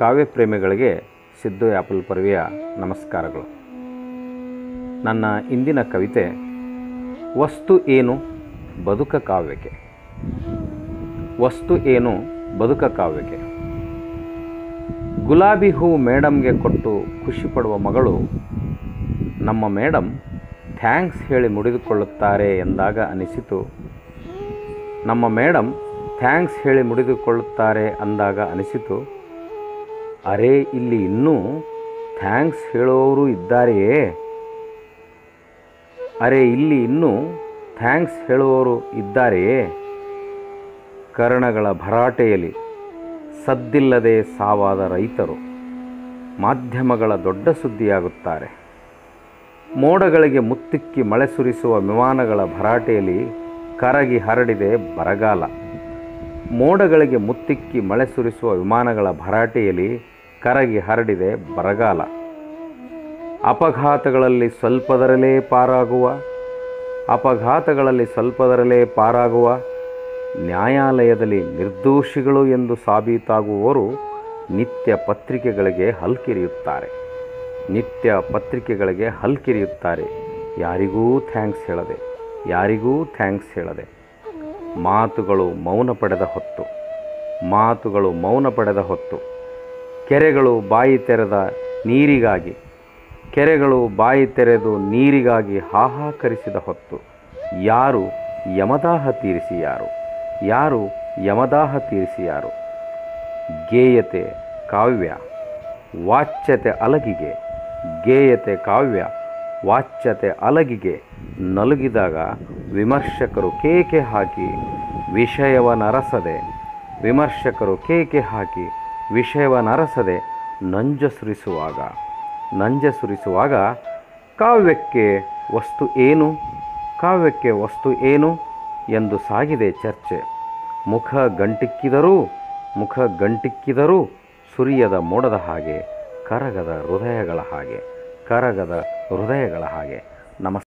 ಕಾವ್ಯಪ್ರೇಮಿಗಳಿಗೆ Siddu apple ಪರ್ವಿಯ ನಮಸ್ಕಾರಗಳು. ನನ್ನ ಇಂದಿನ ಕವಿತೆ, ವಸ್ತು ಏನು ಬದುಕ ಕಾವ್ಯಕ್ಕೆ? ವಸ್ತು ಏನು ಬದುಕ ಕಾವ್ಯಕ್ಕೆ? ಗುಲಾಬಿ ಹೂ ಮೇಡಮ್ಗೆ ಕೊಟ್ಟು ಖುಷಿ ಪಡುವ ಮಗಳು, ನಮ್ಮ ಮೇಡಮ್ ಥ್ಯಾಂಕ್ಸ್ ಹೇಳಿ ಮುಡಿದುಕೊಳ್ಳುತ್ತಾರೆ ಎಂದಾಗ ಅನಿಸಿತು, ನಮ್ಮ ಮೇಡಮ್ ಥ್ಯಾಂಕ್ಸ್ ಹೇಳಿ ಮುಡಿದುಕೊಳ್ಳುತ್ತಾರೆ ಅಂದಾಗ ಅನಿಸಿತು ಅರೆ, ಇಲ್ಲಿ ಇನ್ನೂ ಥ್ಯಾಂಕ್ಸ್ ಹೇಳೋರು ಇದ್ದಾರೆಯೇ? ಅರೆ, ಇಲ್ಲಿ ಇನ್ನೂ ಥ್ಯಾಂಕ್ಸ್ ಹೇಳುವವರು ಇದ್ದಾರೆಯೇ? ಕರ್ಣಗಳ ಭರಾಟೆಯಲ್ಲಿ ಸದ್ದಿಲ್ಲದೆ ಸಾವಾದ ರೈತರು ಮಾಧ್ಯಮಗಳ ದೊಡ್ಡ ಸುದ್ದಿಯಾಗುತ್ತಾರೆ. ಮೋಡಗಳಿಗೆ ಮುತ್ತಿಕ್ಕಿ ಮಳೆ ಸುರಿಸುವ ವಿಮಾನಗಳ ಭರಾಟೆಯಲ್ಲಿ ಕರಗಿ ಹರಡಿದೆ ಬರಗಾಲ. ಮೋಡಗಳಿಗೆ ಮುತ್ತಿಕ್ಕಿ ಮಳೆ ಸುರಿಸುವ ವಿಮಾನಗಳ ಭರಾಟೆಯಲ್ಲಿ ಕರಗಿ ಹರಡಿದೆ ಬರಗಾಲ. ಅಪಘಾತಗಳಲ್ಲಿ ಸ್ವಲ್ಪದರಲ್ಲೇ ಪಾರಾಗುವ, ಅಪಘಾತಗಳಲ್ಲಿ ಸ್ವಲ್ಪದರಲ್ಲೇ ಪಾರಾಗುವ ನ್ಯಾಯಾಲಯದಲ್ಲಿ ನಿರ್ದೋಷಿಗಳು ಎಂದು ಸಾಬೀತಾಗುವವರು ನಿತ್ಯ ಪತ್ರಿಕೆಗಳಿಗೆ ಹಲ್ಕಿರಿಯುತ್ತಾರೆ. ನಿತ್ಯ ಪತ್ರಿಕೆಗಳಿಗೆ ಹಲ್ಕಿರಿಯುತ್ತಾರೆ. ಯಾರಿಗೂ ಥ್ಯಾಂಕ್ಸ್ ಹೇಳದೆ, ಯಾರಿಗೂ ಥ್ಯಾಂಕ್ಸ್ ಹೇಳದೆ. ಮಾತುಗಳು ಮೌನ ಪಡೆದ ಹೊತ್ತು, ಮಾತುಗಳು ಮೌನ ಪಡೆದ ಹೊತ್ತು. ಕೆರೆಗಳು ಬಾಯಿ ತೆರೆದ ನೀರಿಗಾಗಿ, ಕೆರೆಗಳು ಬಾಯಿ ತೆರೆದು ನೀರಿಗಾಗಿ ಹಾಹಾಕರಿಸಿದ ಹೊತ್ತು ಯಾರು ಯಮದಾಹ ತೀರಿಸಿ ಯಾರು? ಯಾರು ಯಮದಾಹ ತೀರಿಸಿ ಯಾರು? ಗೇಯತೆ ಕಾವ್ಯ, ವಾಚ್ಯತೆ ಅಲಗಿಗೆ, ಗೇಯತೆ ಕಾವ್ಯ, ವಾಚ್ಯತೆ ಅಲಗಿಗೆ ನಲುಗಿದಾಗ ವಿಮರ್ಶಕರು ಕೇಕೆ ಹಾಕಿ ವಿಷಯವನ್ನರಸದೆ ವಿಮರ್ಶಕರು ಕೇಕೆ ಹಾಕಿ ವಿಷಯವನರಸದೆ ನಂಜ ಸುರಿಸುವಾಗ. ನಂಜ ಸುರಿಸುವಾಗ ಕಾವ್ಯಕ್ಕೆ ವಸ್ತು ಏನು? ಕಾವ್ಯಕ್ಕೆ ವಸ್ತು ಏನು ಎಂದು ಸಾಗಿದೆ ಚರ್ಚೆ. ಮುಖ ಗಂಟಿಕ್ಕಿದರೂ ಮುಖ ಗಂಟಿಕ್ಕಿದರೂ ಸುರಿಯದ ಮೋಡದ ಹಾಗೆ, ಕರಗದ ಹೃದಯಗಳ ಹಾಗೆ, ಕರಗದ ಹೃದಯಗಳ ಹಾಗೆ. ನಮಸ್